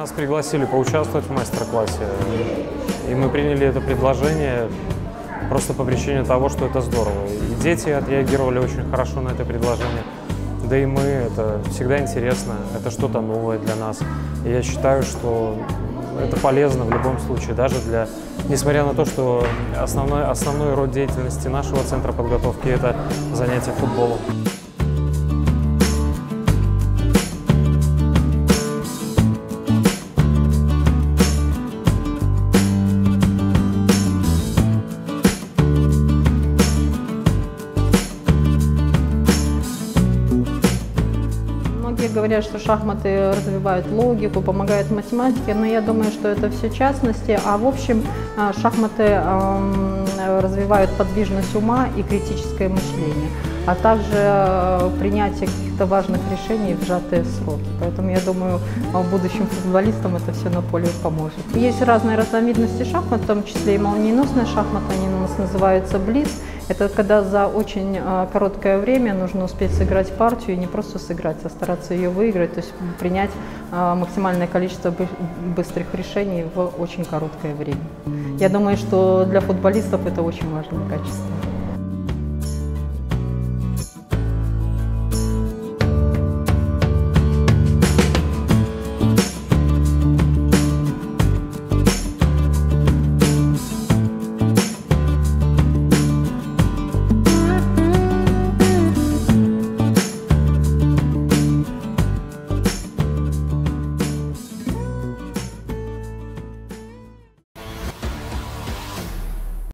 Нас пригласили поучаствовать в мастер-классе, и мы приняли это предложение просто по причине того, что это здорово. И дети отреагировали очень хорошо на это предложение, да и мы, это всегда интересно, это что-то новое для нас. И я считаю, что это полезно в любом случае, даже для, несмотря на то, что основной, основной род деятельности нашего центра подготовки – это занятие футболом. Говорят, что шахматы развивают логику, помогают математике, но я думаю, что это все частности. А в общем, а, шахматы развивают подвижность ума и критическое мышление, а также э, принятие каких-то важных решений в сжатые сроки. Поэтому я думаю, а, будущим футболистам это все на поле поможет. Есть разные разновидности шахмат, в том числе и молниеносные шахматы, они у нас называются близ. Это когда за очень э, короткое время нужно успеть сыграть партию, и не просто сыграть, а стараться ее выиграть, то есть принять э, максимальное количество бы- быстрых решений в очень короткое время. Я думаю, что для футболистов это очень важное качество.